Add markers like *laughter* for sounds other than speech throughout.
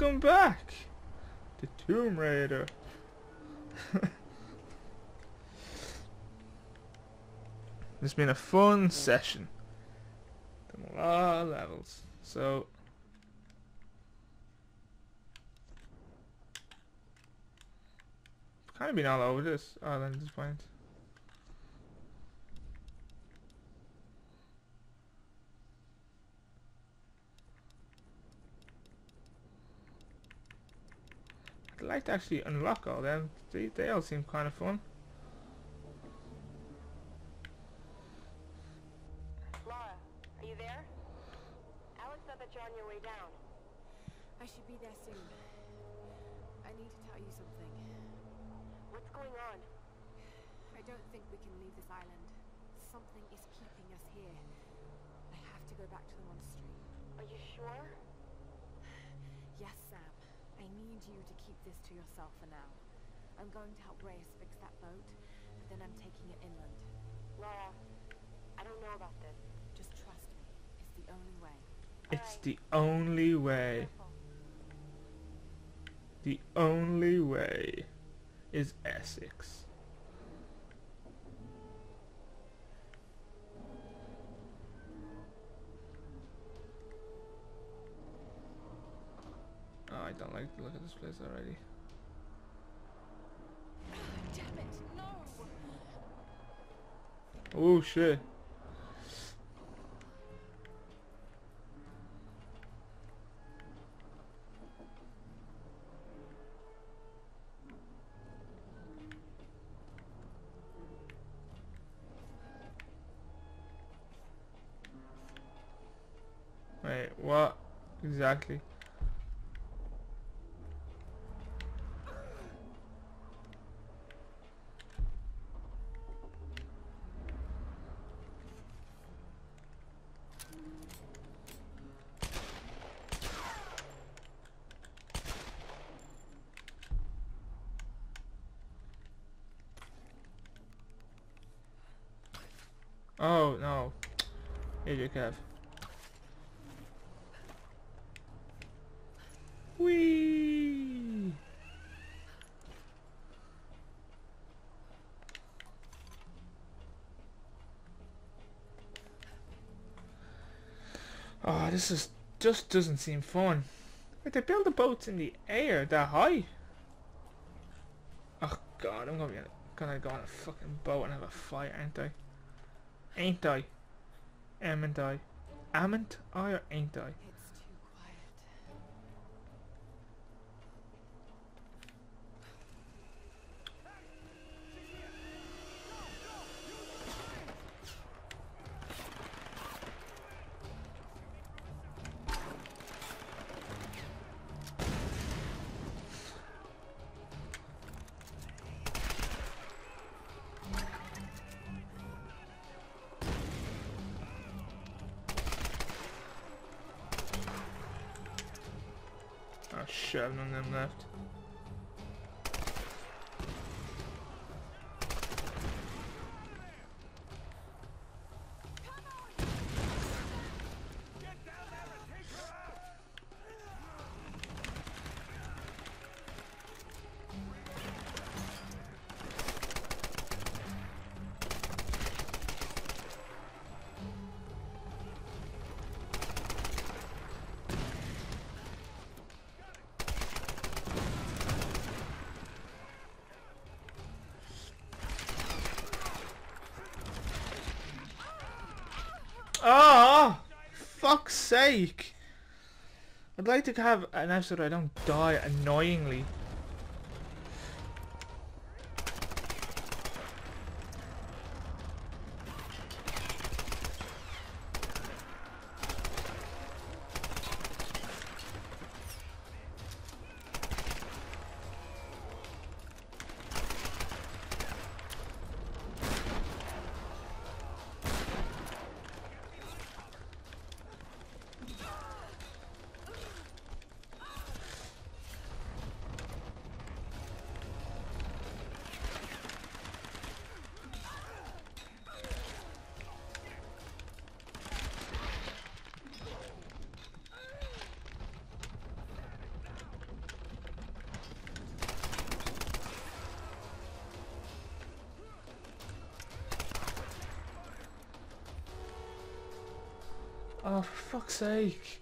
Welcome back to Tomb Raider. *laughs* it's been a fun session. Done a lot of levels. So kind of been all over this. Oh, then this I'd like to actually unlock all them. They, they all seem kind of fun. Lara, are you there? Alex said that you're on your way down. I should be there soon. I need to tell you something. What's going on? I don't think we can leave this island. Something is keeping us here. I have to go back to the monastery. Are you sure? *sighs* Yes, Sam. I need you to keep this to yourself for now. I'm going to help Reyes fix that boat, but then I'm taking it inland. Lara, I don't know about this. Just trust me. It's the only way. It's the only way. The only way is Essex. I don't like the look at this place already. Damn it! No! Oh shit. Wait, what exactly? Oh no. Here Kev. Whee! Oh, this is just doesn't seem fun. Wait, they build the boats in the air that high. Oh god, I'm gonna be gonna go on a fucking boat and have a fight, ain't I? Ain't I? Amn't I? Amn't I or ain't I? Shit, I've none of them left. Fuck's sake! I'd like to have an episode where I don't die annoyingly. Oh, for fuck's sake.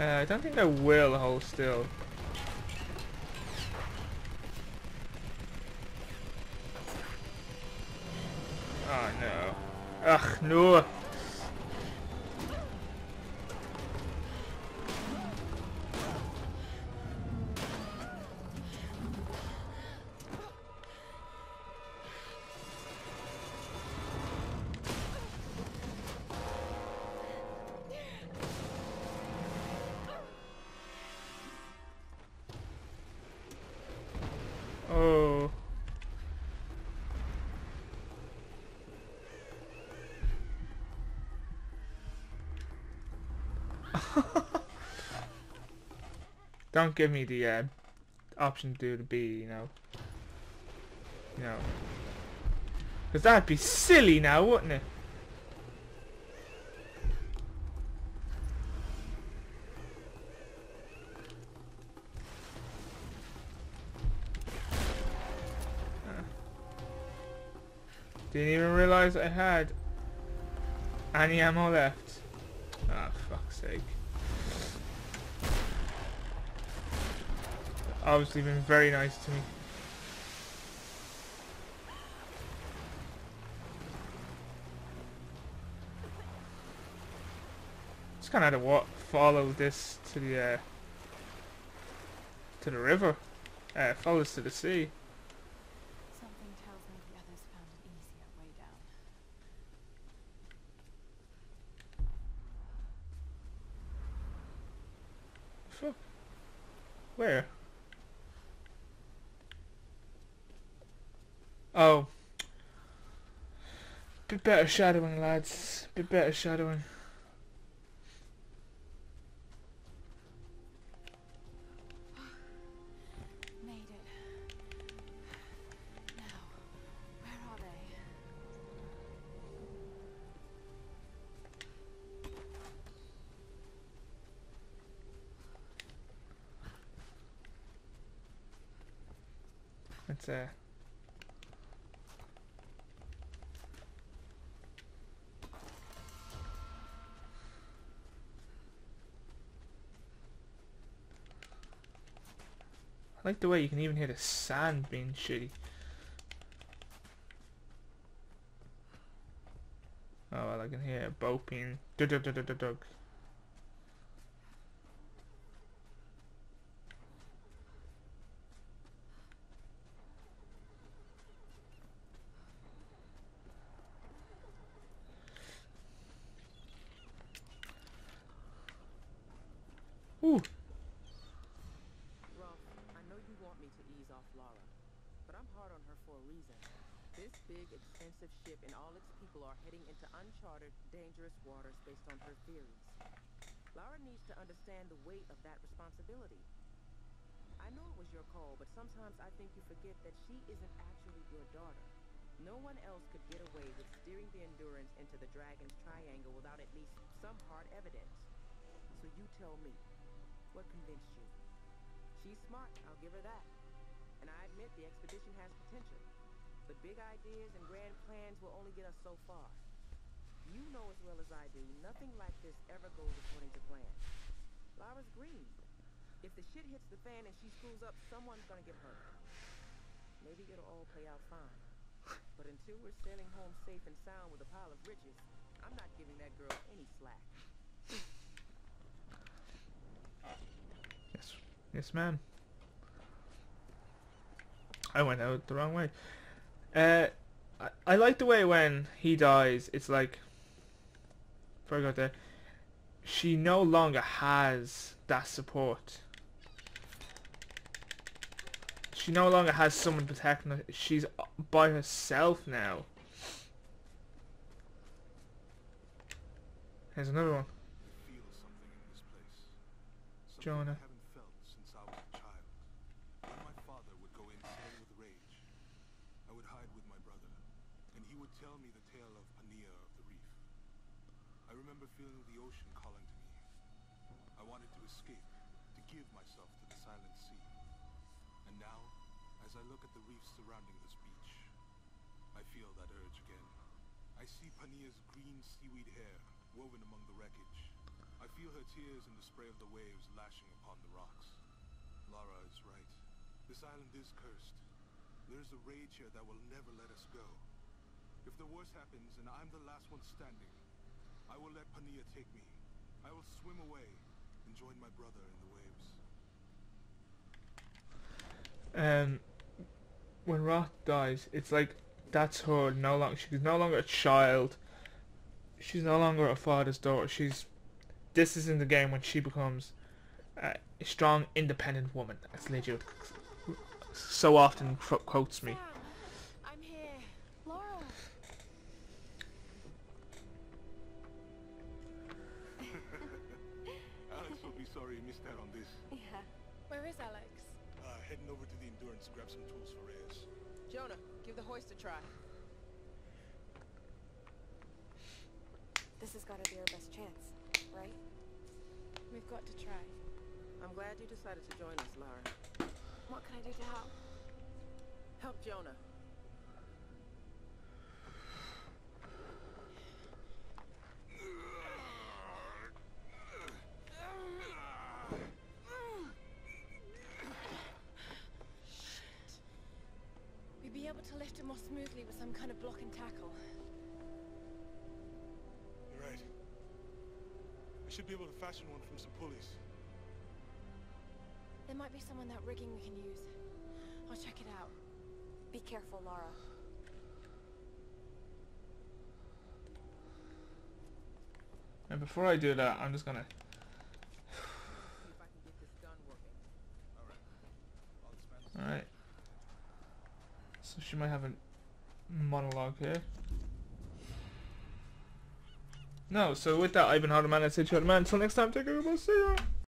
Uh, I don't think I will hold still. Oh no. Ugh, no. *laughs* Don't give me the uh, option to do the B, you know. You know. Because that'd be silly now, wouldn't it? Didn't even realize I had any ammo left. Ah, fuck's sake. Obviously been very nice to me. Just kind of had to wa follow this to the uh, to the river. Uh, follow this to the sea. Something tells me the others found an easier way down. Fuck. Where? Oh. Bit better shadowing, lads. Bit better shadowing. Made it. Now, where are they? It's uh. Like the way you can even hear the sand being shitty. Oh, well, I can hear a boat being dug dug dug dug dug dug. Ooh, Roth, I know you want me to ease off Lara, but I'm hard on her for a reason. This big, expensive ship and all its people are heading into uncharted, dangerous waters based on her theories. Lara needs to understand the weight of that responsibility. I know it was your call, but sometimes I think you forget that she isn't actually your daughter. No one else could get away with steering the Endurance into the Dragon's Triangle without at least some hard evidence. So you tell me, what convinced you? She's smart, I'll give her that. And I admit the expedition has potential. But big ideas and grand plans will only get us so far. You know as well as I do, nothing like this ever goes according to plan. Lara's green. If the shit hits the fan and she screws up, someone's gonna get hurt. Maybe it'll all play out fine. But until we're sailing home safe and sound with a pile of riches, I'm not giving that girl any slack. Yes, yes, ma'am. I went out the wrong way. Uh, I, I like the way when he dies, it's like, before I got there, she no longer has that support. She no longer has someone protecting her. She's by herself now. Here's another one. I feel something in this place. Something Jonah. I haven't felt since I was a child. When my father would go insane with rage, I would hide with my brother, and he would tell me the tale of Pania of the Reef. I remember feeling the ocean calling to me. I wanted to escape, to give myself to the silent sea. And now, as I look at the reefs surrounding this beach, I feel that urge again. I see Pania's green seaweed hair woven among the wreckage. I feel her tears in the spray of the waves lashing upon the rocks. Lara is right. This island is cursed. There is a rage here that will never let us go. If the worst happens and I'm the last one standing, I will let Pania take me. I will swim away and join my brother in the waves. um, when Roth dies, it's like that's her no longer. She's no longer a child. She's no longer a father's daughter. She's. This is in the game when she becomes a strong, independent woman. As Legit so often quotes me. Heading over to the Endurance to grab some tools for Reyes. Jonah, give the hoist a try. This has got to be our best chance, right? We've got to try. I'm glad you decided to join us, Lara. What can I do to help? Help Jonah. Should be able to fashion one from some pulleys. There might be some on that rigging we can use. I'll check it out. Be careful, Lara. And before I do that, I'm just gonna. See if I can get this gun working. Alright. I'll dismantle Alright. So she might have a monologue here. No, so with that, I've been Harder Man, say to you, man. Until next time, take care, we'll see ya.